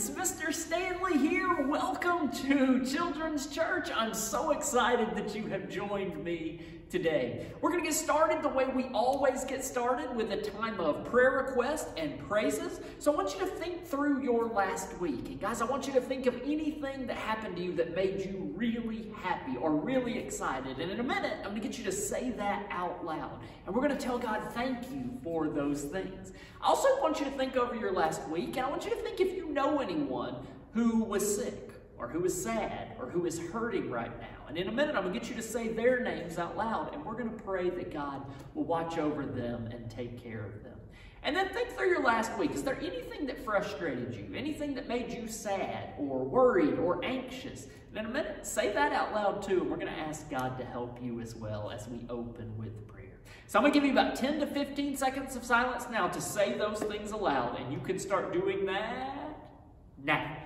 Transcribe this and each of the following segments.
kids, Mr. Stanley here. Welcome to Children's Church. I'm so excited that you have joined me today. We're going to get started the way we always get started with a time of prayer request and praises. So I want you to think through your last week. And guys, I want you to think of anything that happened to you that made you really happy or really excited. And in a minute, I'm going to get you to say that out loud. And we're going to tell God thank you for those things. I also want you to think over your last week, and I want you to think if you know anyone who was sick or who is sad or who is hurting right now. And in a minute, I'm going to get you to say their names out loud, and we're going to pray that God will watch over them and take care of them. And then think through your last week. Is there anything that frustrated you? Anything that made you sad or worried or anxious? And in a minute, say that out loud too, and we're going to ask God to help you as well as we open with prayer. So I'm going to give you about 10 to 15 seconds of silence now to say those things aloud, and you can start doing that now.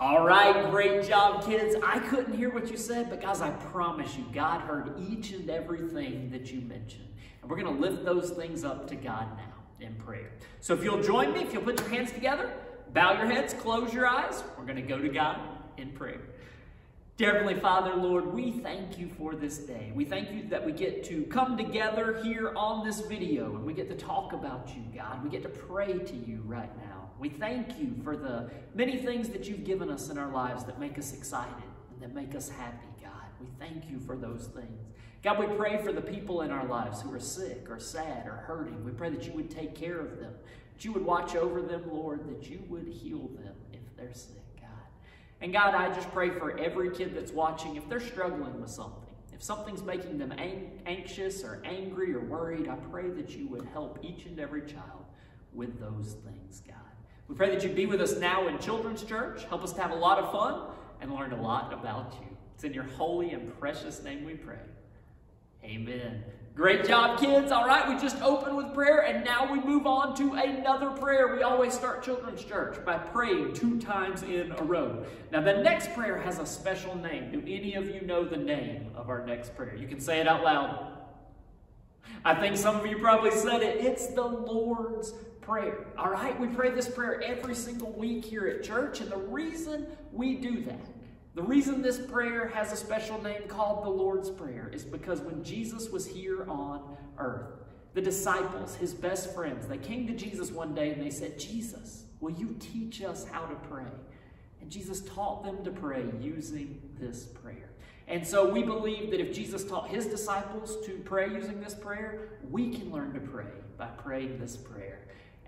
All right, great job, kids. I couldn't hear what you said, but guys, I promise you, God heard each and everything that you mentioned. And we're going to lift those things up to God now in prayer. So if you'll join me, if you'll put your hands together, bow your heads, close your eyes, we're going to go to God in prayer. Dear Heavenly Father, Lord, we thank you for this day. We thank you that we get to come together here on this video and we get to talk about you, God. We get to pray to you right now. We thank you for the many things that you've given us in our lives that make us excited and that make us happy, God. We thank you for those things. God, we pray for the people in our lives who are sick or sad or hurting. We pray that you would take care of them, that you would watch over them, Lord, that you would heal them if they're sick. God. And God, I just pray for every kid that's watching, if they're struggling with something, if something's making them anxious or angry or worried, I pray that you would help each and every child with those things, God. We pray that you be with us now in Children's Church. Help us to have a lot of fun and learn a lot about you. It's in your holy and precious name we pray. Amen. Great job, kids. All right, we just opened with prayer, and now we move on to another prayer. We always start Children's Church by praying two times in a row. Now, the next prayer has a special name. Do any of you know the name of our next prayer? You can say it out loud. I think some of you probably said it. It's the Lord's Prayer. All right, we pray this prayer every single week here at church, and the reason we do that the reason this prayer has a special name called the Lord's Prayer is because when Jesus was here on earth, the disciples, his best friends, they came to Jesus one day and they said, Jesus, will you teach us how to pray? And Jesus taught them to pray using this prayer. And so we believe that if Jesus taught his disciples to pray using this prayer, we can learn to pray by praying this prayer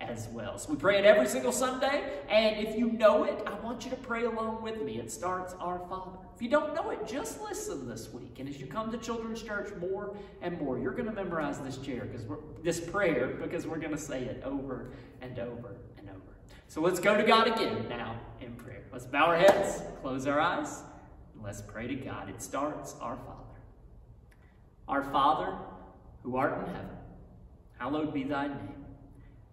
as well. So we pray it every single Sunday, and if you know it, I want you to pray along with me. It starts Our Father. If you don't know it, just listen this week. And as you come to Children's Church more and more, you're going to memorize this chair because we're this prayer because we're going to say it over and over and over. So let's go to God again now in prayer. Let's bow our heads, close our eyes, and let's pray to God. It starts Our Father. Our Father, who art in heaven, hallowed be thy name.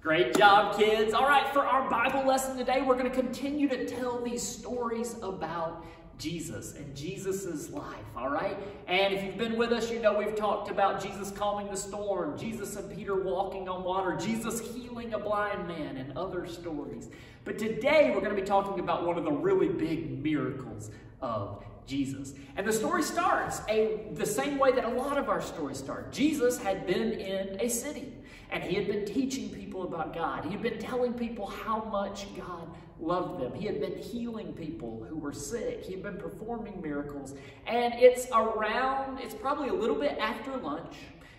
Great job, kids. All right, for our Bible lesson today, we're going to continue to tell these stories about Jesus and Jesus's life, all right? And if you've been with us, you know we've talked about Jesus calming the storm, Jesus and Peter walking on water, Jesus healing a blind man, and other stories. But today we're going to be talking about one of the really big miracles of Jesus. And the story starts a, the same way that a lot of our stories start. Jesus had been in a city and he had been teaching people about God. He had been telling people how much God loved them. He had been healing people who were sick. He had been performing miracles. And it's around, it's probably a little bit after lunch.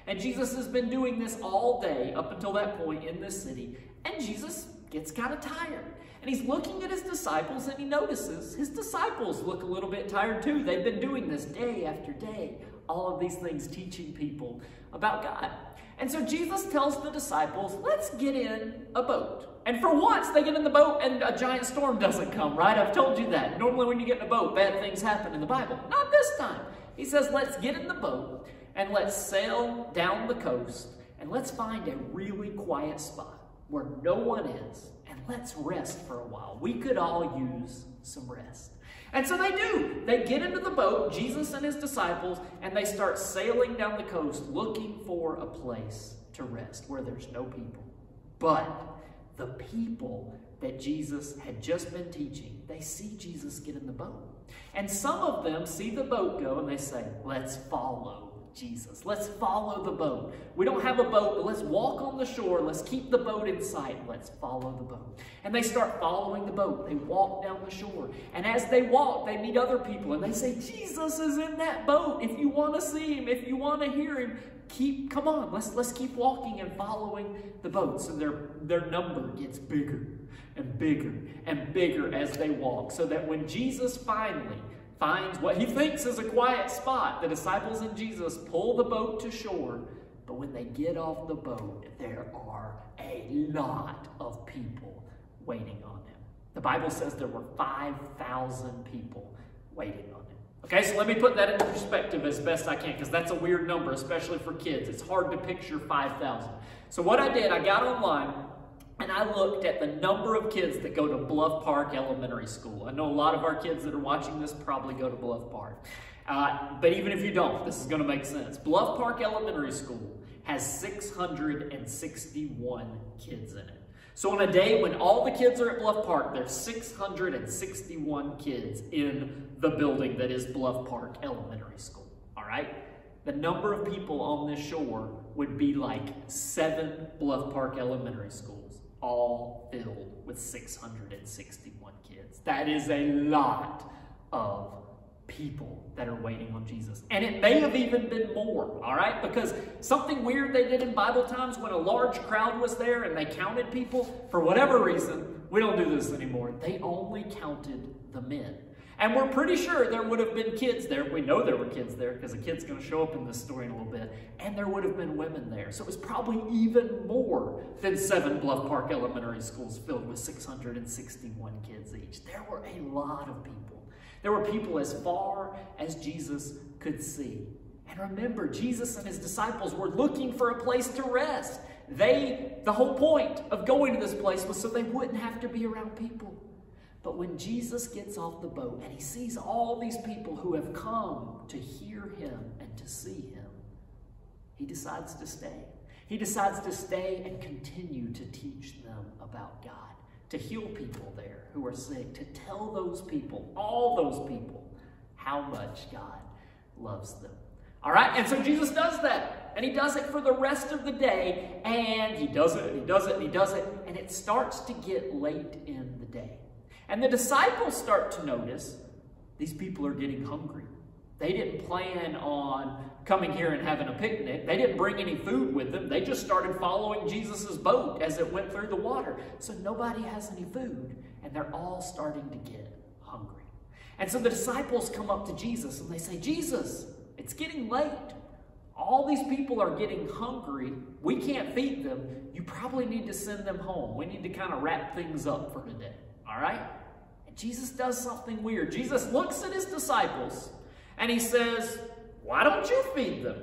And Jesus has been doing this all day up until that point in this city. And Jesus gets kind of tired. And he's looking at his disciples and he notices his disciples look a little bit tired too. They've been doing this day after day, all of these things teaching people about God. And so Jesus tells the disciples, let's get in a boat. And for once, they get in the boat and a giant storm doesn't come, right? I've told you that. Normally, when you get in a boat, bad things happen in the Bible. Not this time. He says, let's get in the boat and let's sail down the coast and let's find a really quiet spot where no one is and let's rest for a while. We could all use some rest. And so they do. They get into the boat, Jesus and his disciples, and they start sailing down the coast looking for a place to rest where there's no people. But the people that Jesus had just been teaching, they see Jesus get in the boat. And some of them see the boat go and they say, let's follow Jesus. Let's follow the boat. We don't have a boat, but let's walk on the shore. Let's keep the boat in sight. Let's follow the boat. And they start following the boat. They walk down the shore. And as they walk, they meet other people and they say, Jesus is in that boat. If you want to see him, if you want to hear him, keep come on, let's let's keep walking and following the boat. So their their number gets bigger and bigger and bigger as they walk. So that when Jesus finally finds what he thinks is a quiet spot. The disciples and Jesus pull the boat to shore, but when they get off the boat, there are a lot of people waiting on them. The Bible says there were 5,000 people waiting on them. Okay, so let me put that into perspective as best I can because that's a weird number, especially for kids. It's hard to picture 5,000. So what I did, I got online and I looked at the number of kids that go to Bluff Park Elementary School. I know a lot of our kids that are watching this probably go to Bluff Park. Uh, but even if you don't, this is going to make sense. Bluff Park Elementary School has 661 kids in it. So on a day when all the kids are at Bluff Park, there's 661 kids in the building that is Bluff Park Elementary School. All right? The number of people on this shore would be like seven Bluff Park Elementary Schools all filled with 661 kids. That is a lot of people that are waiting on Jesus. And it may have even been more, all right? Because something weird they did in Bible times when a large crowd was there and they counted people, for whatever reason, we don't do this anymore. They only counted the men. And we're pretty sure there would have been kids there. We know there were kids there because a kid's going to show up in this story in a little bit. And there would have been women there. So it was probably even more than seven Bluff Park elementary schools filled with 661 kids each. There were a lot of people. There were people as far as Jesus could see. And remember, Jesus and his disciples were looking for a place to rest. They, the whole point of going to this place was so they wouldn't have to be around people. But when Jesus gets off the boat and he sees all these people who have come to hear him and to see him, he decides to stay. He decides to stay and continue to teach them about God, to heal people there who are sick, to tell those people, all those people, how much God loves them. All right, and so Jesus does that. And he does it for the rest of the day, and he does it, and he does it, and he does it, and it starts to get late in the day. And the disciples start to notice these people are getting hungry. They didn't plan on coming here and having a picnic. They didn't bring any food with them. They just started following Jesus' boat as it went through the water. So nobody has any food, and they're all starting to get hungry. And so the disciples come up to Jesus and they say, Jesus, it's getting late. All these people are getting hungry. We can't feed them. You probably need to send them home. We need to kind of wrap things up for today. All right? Jesus does something weird. Jesus looks at his disciples and he says, Why don't you feed them?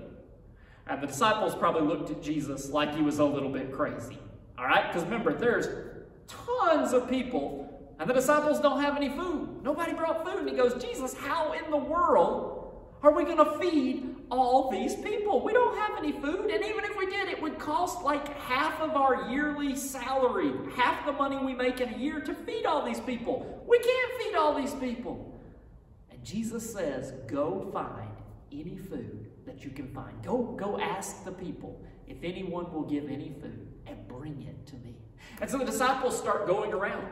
And the disciples probably looked at Jesus like he was a little bit crazy. All right? Because remember, there's tons of people and the disciples don't have any food. Nobody brought food. And he goes, Jesus, how in the world are we going to feed all these people? We don't have any food, and even if we did, it would cost like half of our yearly salary, half the money we make in a year to feed all these people. We can't feed all these people. And Jesus says, Go find any food that you can find. Go, go ask the people if anyone will give any food and bring it to me. And so the disciples start going around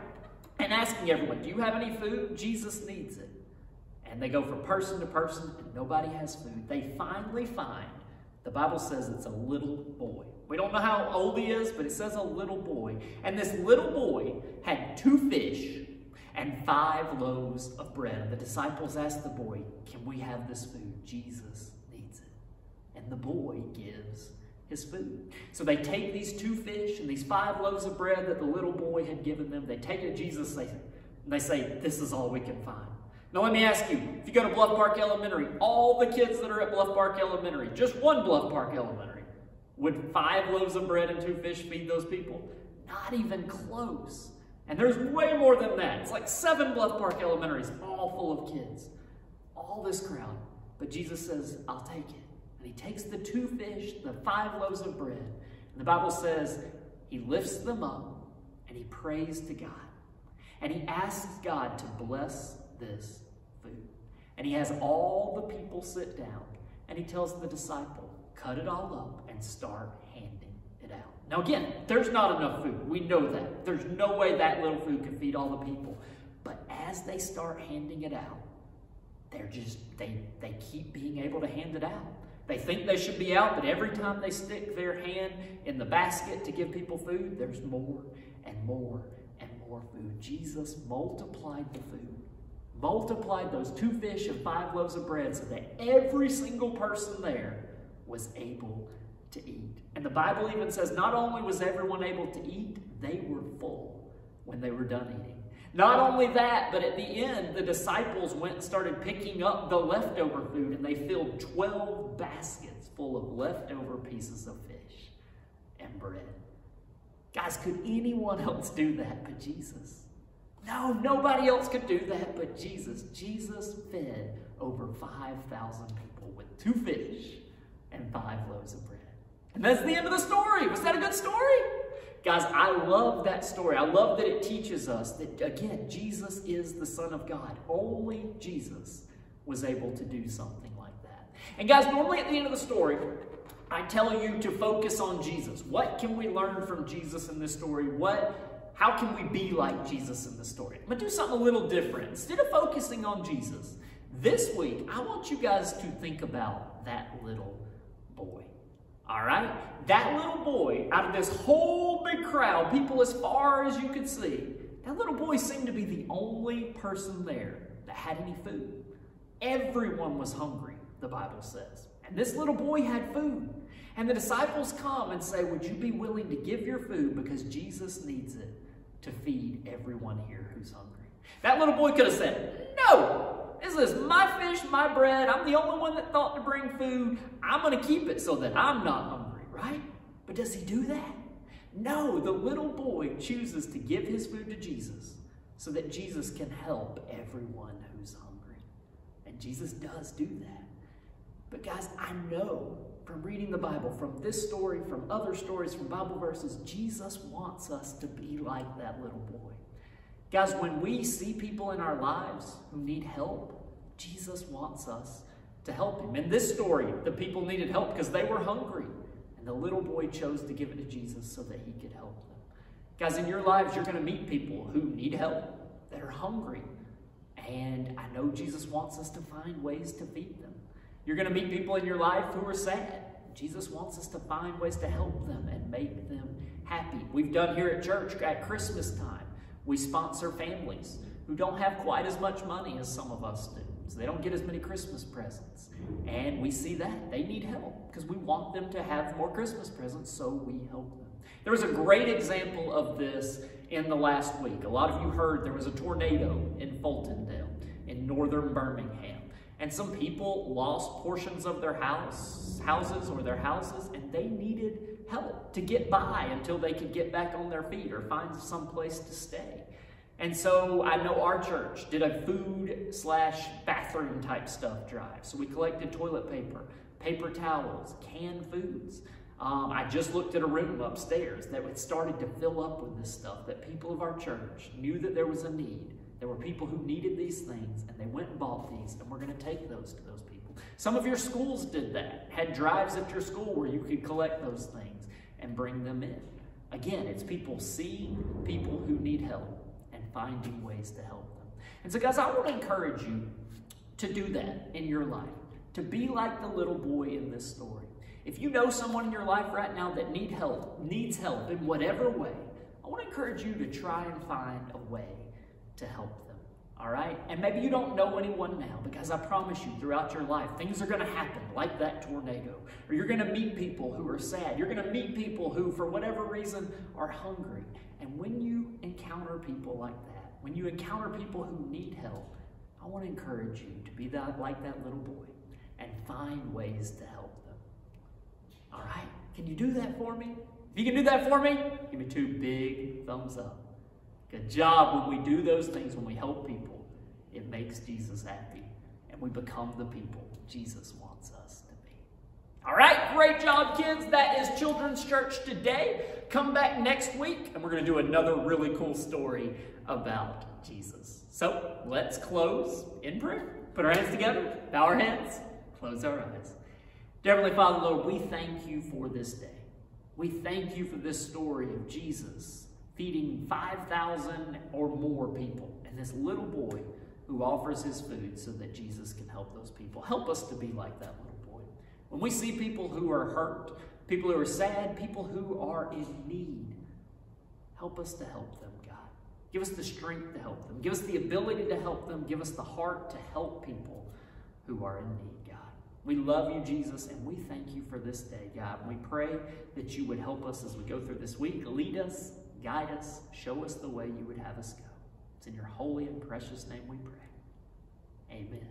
and asking everyone, Do you have any food? Jesus needs it. And they go from person to person, and nobody has food. They finally find, the Bible says it's a little boy. We don't know how old he is, but it says a little boy. And this little boy had two fish and five loaves of bread. And the disciples asked the boy, Can we have this food? Jesus needs it. And the boy gives his food. So they take these two fish and these five loaves of bread that the little boy had given them. They take it to Jesus and they say, This is all we can find. Now, let me ask you if you go to Bluff Park Elementary, all the kids that are at Bluff Park Elementary, just one Bluff Park Elementary, would five loaves of bread and two fish feed those people? Not even close. And there's way more than that. It's like seven Bluff Park Elementaries, all full of kids. All this crowd. But Jesus says, I'll take it. And he takes the two fish, the five loaves of bread. And the Bible says he lifts them up and he prays to God. And he asks God to bless this food. And he has all the people sit down. And he tells the disciple, cut it all up and start handing it out. Now again, there's not enough food. We know that. There's no way that little food can feed all the people. But as they start handing it out, they're just, they, they keep being able to hand it out. They think they should be out, but every time they stick their hand in the basket to give people food, there's more and more and more food. Jesus multiplied the food, multiplied those two fish and five loaves of bread so that every single person there was able to eat. And the Bible even says not only was everyone able to eat, they were full when they were done eating. Not only that, but at the end, the disciples went and started picking up the leftover food and they filled 12 baskets full of leftover pieces of fish and bread. Guys, could anyone else do that but Jesus? No, nobody else could do that but Jesus. Jesus fed over 5,000 people with two fish and five loaves of bread. And that's the end of the story. Was that a good story? Guys, I love that story. I love that it teaches us that, again, Jesus is the Son of God. Only Jesus was able to do something like that. And guys, normally at the end of the story, I tell you to focus on Jesus. What can we learn from Jesus in this story? What, how can we be like Jesus in this story? I'm going to do something a little different. Instead of focusing on Jesus, this week, I want you guys to think about that little boy. All right? That little boy, out of this whole big crowd, people as far as you could see, that little boy seemed to be the only person there that had any food. Everyone was hungry, the Bible says. And this little boy had food. And the disciples come and say, Would you be willing to give your food because Jesus needs it to feed everyone here who's hungry? That little boy could have said, No, this is my fish, my bread. I'm the only one that thought to bring food. I'm going to keep it so that I'm not hungry, right? But does he do that? No, the little boy chooses to give his food to Jesus so that Jesus can help everyone who's hungry. And Jesus does do that. But guys, I know from reading the Bible, from this story, from other stories, from Bible verses, Jesus wants us to be like that little boy. Guys, when we see people in our lives who need help, Jesus wants us to help him. In this story, the people needed help because they were hungry. And the little boy chose to give it to Jesus so that he could help them. Guys, in your lives, you're going to meet people who need help, that are hungry. And I know Jesus wants us to find ways to feed them. You're going to meet people in your life who are sad. Jesus wants us to find ways to help them and make them happy. We've done here at church at Christmas time. We sponsor families who don't have quite as much money as some of us do. So they don't get as many Christmas presents. And we see that. They need help because we want them to have more Christmas presents, so we help them. There was a great example of this in the last week. A lot of you heard there was a tornado in Fultondale in northern Birmingham. And some people lost portions of their house, houses or their houses, and they needed help to get by until they could get back on their feet or find some place to stay. And so I know our church did a food slash bathroom type stuff drive. So we collected toilet paper, paper towels, canned foods. Um, I just looked at a room upstairs that had started to fill up with this stuff, that people of our church knew that there was a need. There were people who needed these things, and they went and bought these, and we're going to take those to those people. Some of your schools did that, had drives at your school where you could collect those things and bring them in. Again, it's people seeing people who need help and finding ways to help them. And so, guys, I want to encourage you to do that in your life, to be like the little boy in this story. If you know someone in your life right now that need help, needs help in whatever way, I want to encourage you to try and find a way to help them. All right? And maybe you don't know anyone now because I promise you throughout your life, things are going to happen like that tornado. Or you're going to meet people who are sad. You're going to meet people who, for whatever reason, are hungry. And when you encounter people like that, when you encounter people who need help, I want to encourage you to be that, like that little boy and find ways to help them. All right? Can you do that for me? If you can do that for me, give me two big thumbs up. Good job. When we do those things, when we help people, it makes Jesus happy. And we become the people Jesus wants us to be. All right, great job, kids. That is Children's Church today. Come back next week, and we're going to do another really cool story about Jesus. So let's close in prayer. Put our hands together, bow our heads, close our eyes. Dear Heavenly Father, Lord, we thank you for this day. We thank you for this story of Jesus feeding 5,000 or more people and this little boy who offers his food so that Jesus can help those people. Help us to be like that little boy. When we see people who are hurt, people who are sad, people who are in need, help us to help them, God. Give us the strength to help them. Give us the ability to help them. Give us the heart to help people who are in need, God. We love you, Jesus, and we thank you for this day, God. We pray that you would help us as we go through this week. Lead us, guide us, show us the way you would have us go. It's in your holy and precious name we pray. Amen.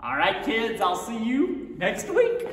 All right, kids, I'll see you next week.